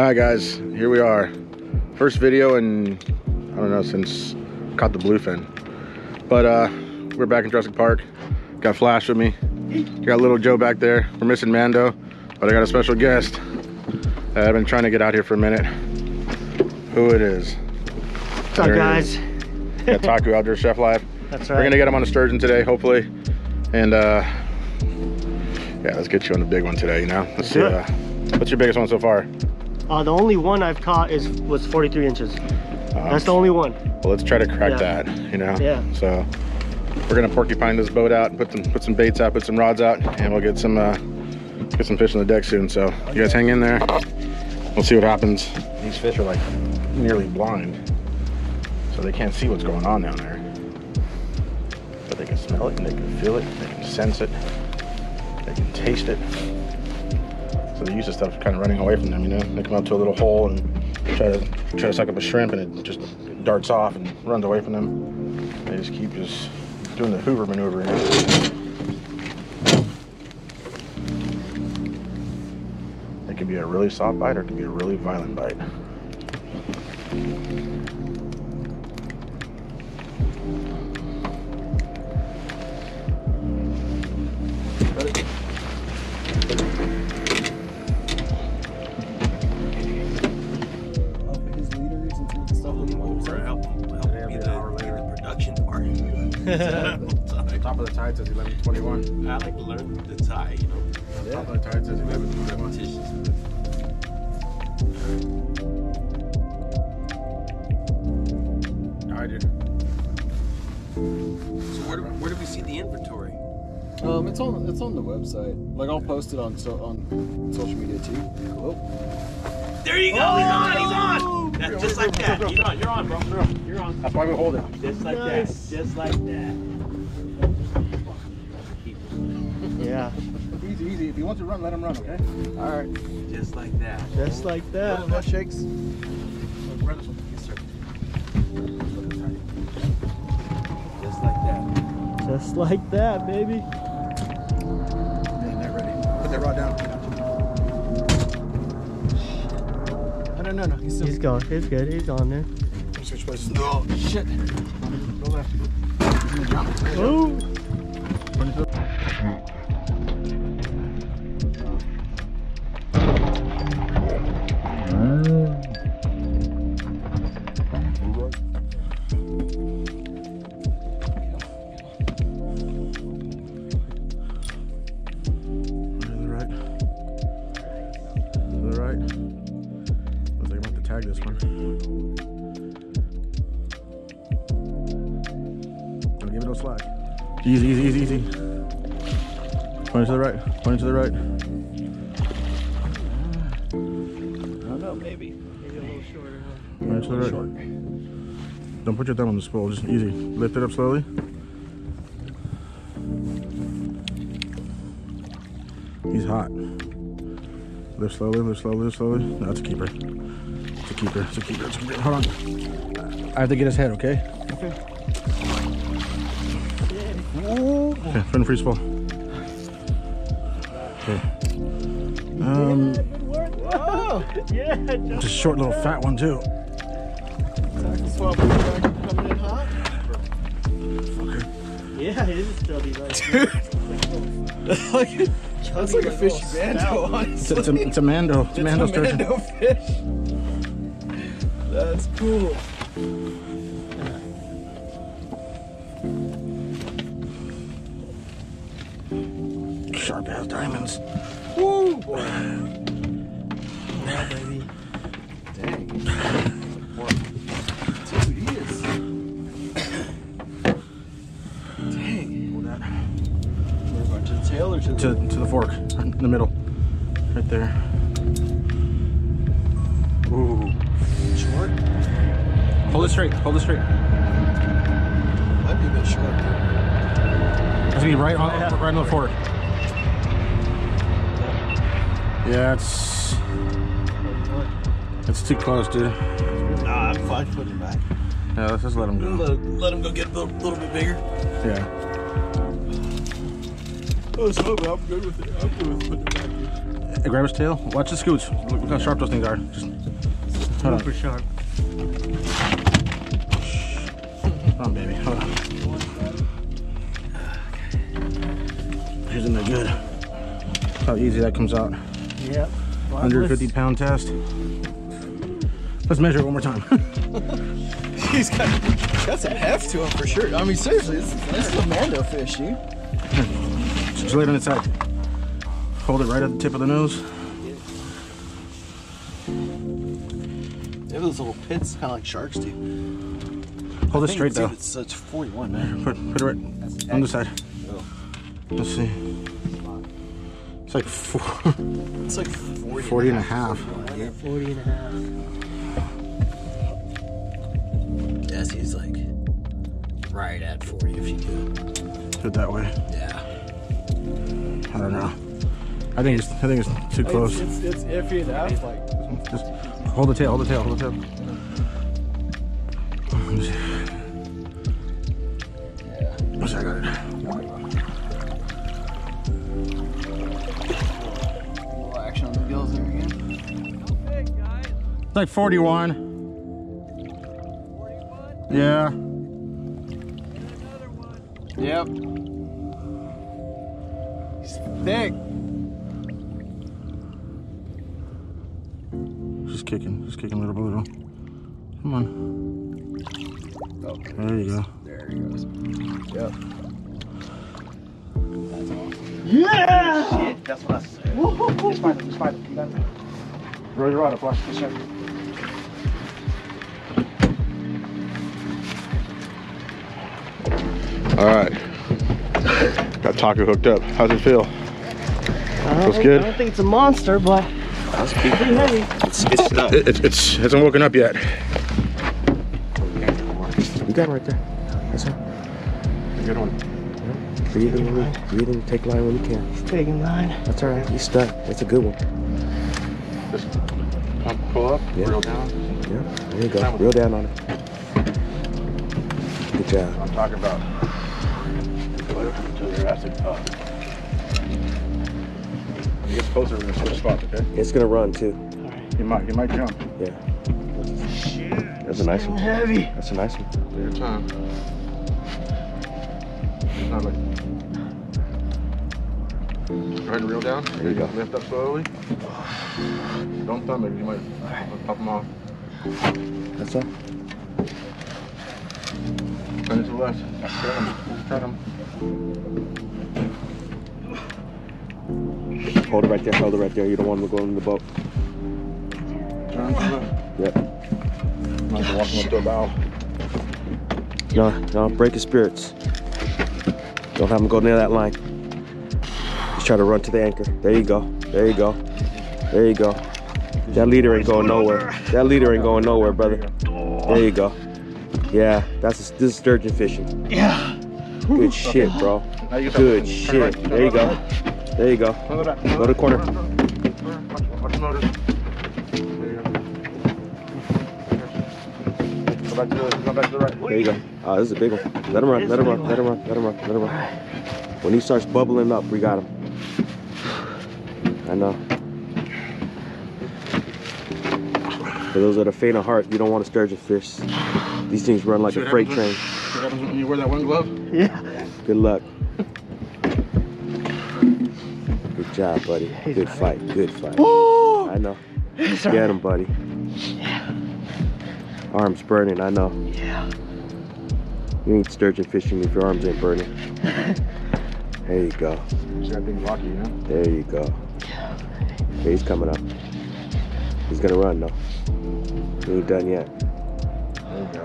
All right, guys, here we are. First video in, I don't know, since caught the bluefin. But uh, we're back in Jurassic Park. Got Flash with me. Got little Joe back there. We're missing Mando, but I got a special guest. I've been trying to get out here for a minute. Who it is. What's up, guys? Got Taku out there, Chef Life. That's right. We're gonna get him on a sturgeon today, hopefully. And uh, yeah, let's get you on the big one today, you know? Let's see, uh, what's your biggest one so far? Uh, the only one I've caught is was 43 inches. Uh, That's the only one. Well, let's try to crack Yeah. that, you know? Yeah. So we're gonna porcupine this boat out and put some put some baits out, put some rods out, and we'll get some uh, get some fish on the deck soon. So you guys hang in there. We'll see what happens. These fish are like nearly blind, so they can't see what's going on down there. But they can smell it and they can feel it, they can sense it, they can taste it. So they're used to stuff kind of running away from them, you know? They come up to a little hole and try to try to suck up a shrimp and it just darts off and runs away from them. They just keep just doing the Hoover maneuver. You know? It could be a really soft bite or it could be a really violent bite. Top of the tide says 1121. I like to learn the tie, you know. Top of the tide says 1121. Repetitions. I do. So where do, where do we see the inventory? Um, it's on it's on the website. Like I'll post it on so on social media too. Cool. There you go. He's on. He's on. That's just like that. You're on. You're on. bro. You're on. That's why we hold it. Just like Nice. that. Just like that. Yeah, Easy, easy. If he wants to run, let him run, okay? All right. Just like that. just like that. That shakes. Just like that. Just like that, baby. Man, they're ready. Put that rod down. No, no, no, no. He's still. He's going. He's good. He's on there. Switch places. oh shit. Go left. Oh, Easy, easy, easy, easy. Point to the right. Point to the right. I don't know, maybe. maybe a little shorter. huh? Point it to the right. Don't put your thumb on the spool. Just easy. Lift it up slowly. He's hot. Lift slowly, lift slowly, lift slowly. No, it's a keeper. It's a keeper. It's a keeper. It's a keeper. Hold on. I have to get his head, okay? Okay. Okay, front free spool. Okay. Um, Yeah, just a short little fat one too. tackle swap back coming in hot. yeah. It is still be like. like, that's like a fishy mando, It's, honestly. it's, a, it's a mando. It's a mando it's a mando fish. That's cool. Sharp ass diamonds. Woo, boy. Yeah, baby. Dang. Dude, he is. Dang. Hold that. We're going to the to the. To, to the fork, in the middle. Right there. Ooh. short? Hold it straight. Hold it straight. Might be a bit short. It's gonna be right on, right on the fork. Yeah, it's it's too close, dude. Nah, I'm fine putting it back. Yeah, let's just let him go. Let, let him go get a little, little bit bigger. Yeah. Oh, so I'm good with it. I'm good with putting it back Hey, grab his tail. Watch the scoots. Look, look how sharp those things are. Just hold on. Sharp. Hold on, baby. Hold on. Isn't that good? How easy that comes out. Yep. 150 pound test. Let's measure it one more time. He's got, got some heft to him for sure. I mean, seriously, this is, this is a Mando fish, dude. Just lay it on its side. Hold it right at the tip of the nose. They have those little pits, kind of like sharks do. Hold it straight though. It's such 41, man. Put, put it right on the side. Let's see. It's like four, It's like 40, 40 and a half. 40 and a half. Yes, he's like right at 40 if you could. Do it that way. Yeah. I don't know. I think it's I think it's too close. It's, it's, it's iffy enough. Like, Just hold the tail, hold the tail, hold the tail. Like 41. Yeah. Yep. He's thick. Just kicking, just kicking little by little. Come on. Okay. There you go. There he goes. Yep. That's awesome. Yeah! That's what I said. Just find it. Just find it. Come down. Throw your rod up, watch this check. All right. Got Taku hooked up. How's it feel? I don't Feels think- good? I don't think it's a monster, but it's pretty heavy. It's, it's stuck. It, it, it's hasn't woken up yet. You got it right there. That's it. Good one. Breathe in, when you- breathe in, take line when you can. It's taking line. That's all right. You stuck. That's a good one. Just pump, pull up, Yeah. reel down. Yeah. There you go. Reel down on it. Good job. I'm talking about. Until your ass is up. When it gets closer, we're gonna switch spots, okay? It's gonna run too. He might, he might jump. Yeah. That's a nice one. Heavy. That's a nice one. Take your time. Not like- Go ahead and reel down. There you go. Lift up slowly. Don't thumb it, you might pop them off. That's all. Turn it to the left. Turn them. Turn them. Hold it right there. Hold it right there. You don't want them to go in the boat. Turn to the left. Yep. Have to walk them up to a bow. No, no. Break his spirits. Don't have him go near that line. Try to run to the anchor. There you go. There you go. There you go. That leader ain't going nowhere. That leader ain't going nowhere, brother. There you go. Yeah, that's this is sturgeon fishing. Yeah. Good shit, bro. Now you can Good shit. There you go. There you go. Turn to the. Go to the corner. Watch, watch the motor. There you go. Go back to the, go back to the right. There you go. Oh, this is a big one. Let him run. Let him run. Let him run. Let him run. Let him run. When he starts bubbling up, we got him. I know. For those that are faint of heart, you don't want to sturgeon fish. These things run like See a freight happens train. when- What happens when you wear that one glove? Yeah. Good luck. Good job, buddy. Good fight. Good fight. I know. Get him, buddy. Arms burning. I know. Yeah. You ain't sturgeon fishing if your arms ain't burning. There you go. See that thing's rocky, you know? There you go. Okay, he's coming up. He's gonna run though. He ain't done yet. There you go.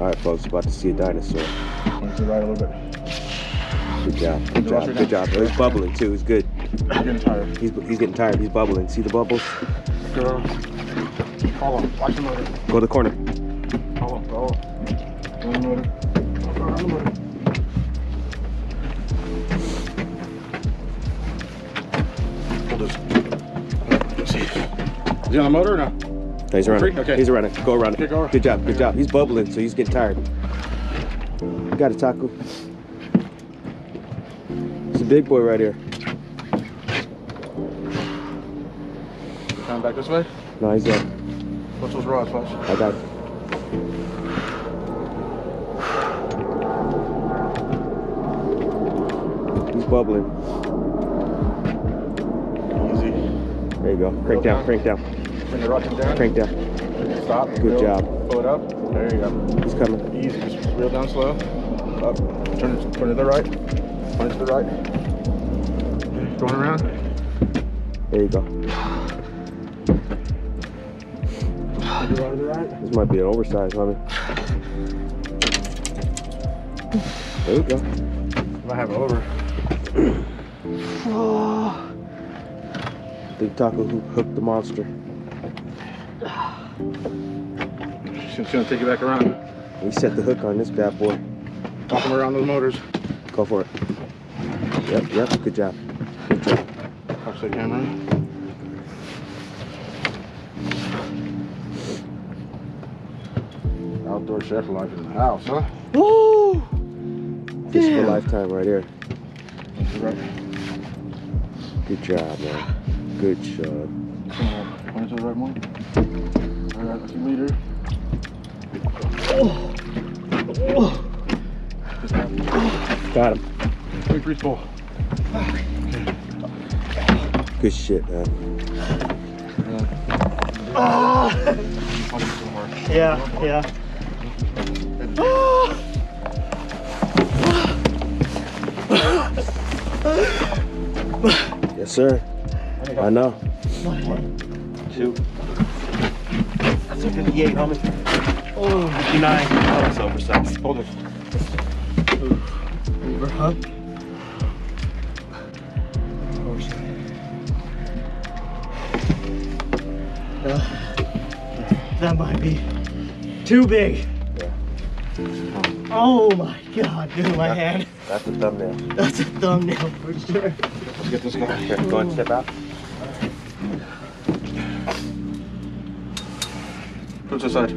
All right, folks, about to see a dinosaur. Went to right a little bit. Good job. Good job. Good job. He's bubbling too. He's good. I'm getting tired. He's he's getting tired. He's bubbling. See the bubbles? Go. Follow. Watch the motor. Go to the corner. Follow. Follow. Go on the motor. Go on the motor. Is he on the motor or no? He's running. Okay. He's running. Go around. Okay, go around. Good job. Good job. He's bubbling, so he's getting tired. You got a taco. It's a big boy right here. Coming back this way? No, he's up. What's those rods, boss? I got it. He's bubbling. Easy. There you go. Crank down, crank down. Bring the rod down. crank down. Stop. Good Reel. job. Pull it up. There you go. He's coming. Easy. Just reel down slow. Up. Turn it, turn to the right. Turn it to the right. Going around. There you go. Turn the rod right. This might be an oversized, homie. There you go. I have it over. Big Taku hook hooked the monster. She's gonna take you back around. We set the hook on this bad boy. Walk him around those motors. Go for it. Yep, yep. Good job. Good job. Watch the camera. Outdoor chef life in the house, huh? Woo! Fish for a lifetime right here. Right. Good job, man. Good job. Point to the right one. All right, that's a leader. Got him. Quick reach ball. Good shit, man. Yeah, yeah. Yes, sir. I know. Two. That's a 58, homie. Oh, 59. Oh, that's oversized. Hold it. Over. Uh, that might be too big. Yeah. Oh my god, dude, my hand. That's a thumbnail. That's a thumbnail for sure. Let's get this guy. Here, go ahead and step out. Put this aside.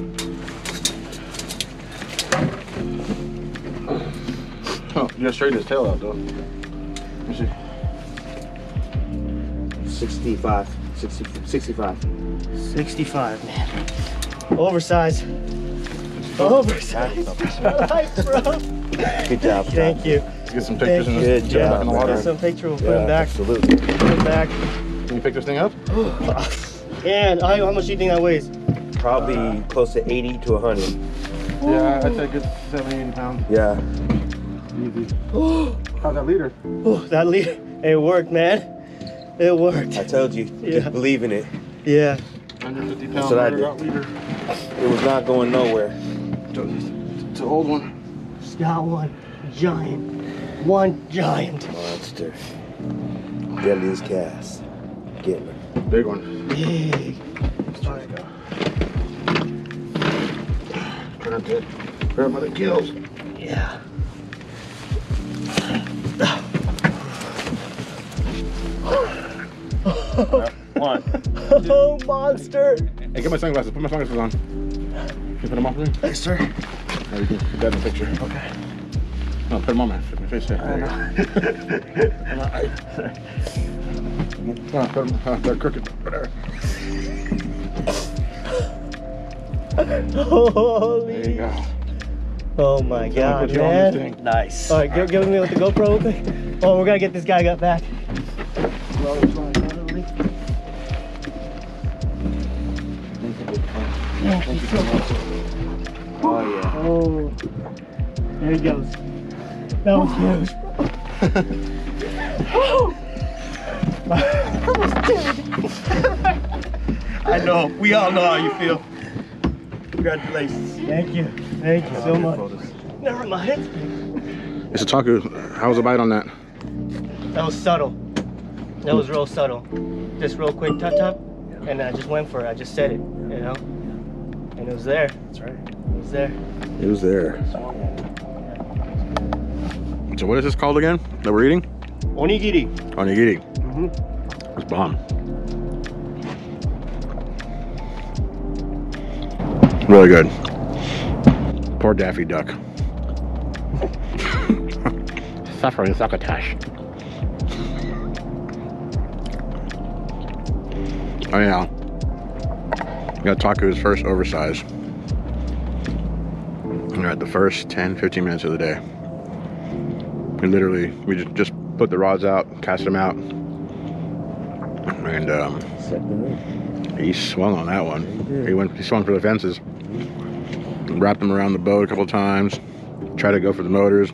Oh, you gotta straighten his tail out though. Let me see. 65. 60, 65. 65, man. Oversized. Oversized. Right, bro. Good job. Thank you. Let's get some pictures in, Good this, get him back in the job, water. Get some pictures, we'll put Yeah, him back. absolutely. Put him back. Can you pick this thing up? And how, how much do you think that weighs? Probably close to 80 to 100. Yeah, I'd say a good 70, 80 pounds. Yeah. Easy. How's that leader? Oh, that lead, it worked, man. It worked. I told you. Yeah. Just believe in it. Yeah. 150 That's pounds what I leader, did. leader. It was not going nowhere. It's an old one. Just got one giant. One giant. Monster. Deadliest Kast. Getting it. Big one. Big. Try not to grab by the gills. Yeah. One. Oh, monster. Hey, get my sunglasses. Put my sunglasses on. Can you put them on for me? Yes, sir. Or you can put that in the picture. Okay. No, put them on my, my face there. There you go. Come on. Come on, put them, uh, they're crooked. Whatever. There you Holy. go. Oh my god, put you on this man. Nice. All right, give, give me with the GoPro real. Oh, we're gonna get this guy got back. Oh, yeah. Oh, there he goes. That was huge. I know. We all know how you feel. Congratulations. Thank you. Thank you so much. Never mind. It's a taco. How was the bite on that? That was subtle. That was real subtle. Just real quick tut tut, and I just went for it. I just said it, you know. And it was there. That's right. It was there. It was there. So what is this called again that we're eating? Onigiri. Onigiri. Mhm. It's bomb. Really good. Poor Daffy Duck. Suffering succotash. Oh yeah. got Taku's first oversize. And we're at the first 10, 15 minutes of the day. We literally, we just, just put the rods out, cast them out. And um, Set he swung on that one. He went, he swung for the fences. Wrapped them around the boat a couple times. Try to go for the motors.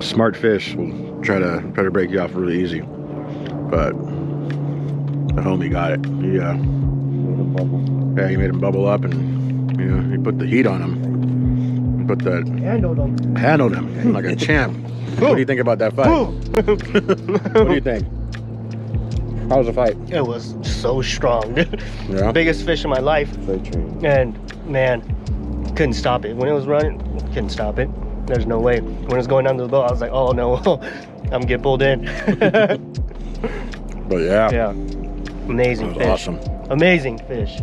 Smart fish will try to try to break you off really easy. But the homie got it. He uh, Made a bubble. yeah, he made him bubble up and you know, he put the heat on him. He put the Handled them. handled him like a champ. What do you think about that fight? what do you think? How was the fight? It was so strong. Yeah. Biggest fish in my life. And man, couldn't stop it. When it was running, couldn't stop it. There's no way. When it was going down to the boat, I was like, oh no, I'm gonna get pulled in. But yeah, yeah. Amazing fish. awesome. Amazing fish.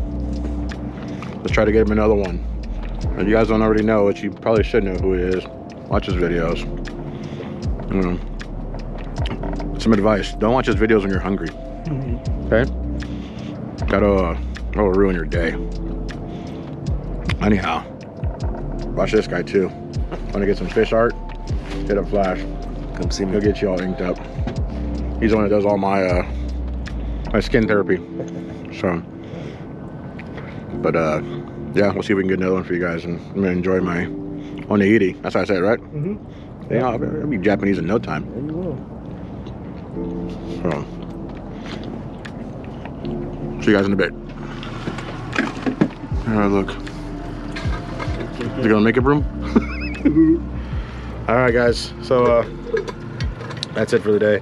Let's try to get him another one. If you guys don't already know, which you probably should know who he is, watch his videos. You know, some advice: don't watch his videos when you're hungry. Okay? That'll, uh, that'll ruin your day. Anyhow, watch this guy too. Want to get some fish art? Hit up Flash. Come see me. He'll get you all inked up. He's the one that does all my uh, my skin therapy. So, but uh, yeah, we'll see if we can get another one for you guys, and I'm gonna enjoy my oneiri. That's how I say it, right? Mm-hmm. Yeah, I'll, I'll be Japanese in no time. There you will. So, see you guys in a bit. All right, look. Is it gonna make it room? All right, guys. So uh, that's it for the day.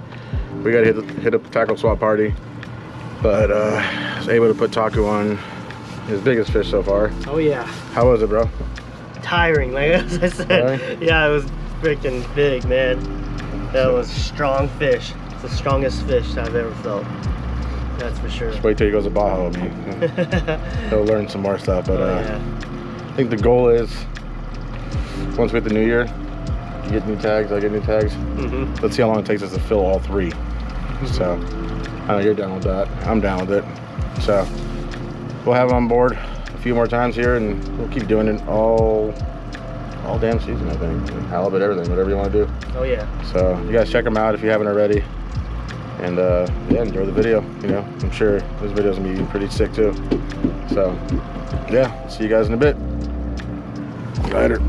We gotta hit hit up the tackle swap party, but uh, I was able to put Taku on his biggest fish so far. Oh yeah. How was it, bro? Tiring, like as I said. Really? Yeah, it was freaking big, man. That was strong fish. It's the strongest fish I've ever felt. That's for sure. Just wait till he goes to Baja with me. He'll learn some more stuff. But Oh, uh, yeah. I think the goal is once we hit the new year, you get new tags, I get new tags. hmm Let's see how long it takes us to fill all three. So I know you're down with that. I'm down with it. So we'll have it on board a few more times here, and we'll keep doing it all all damn season. I think halibut, everything, whatever you want to do. Oh yeah. So you guys check them out if you haven't already. And uh, yeah, enjoy the video. You know, I'm sure this video's gonna be pretty sick too. So yeah, see you guys in a bit. Later.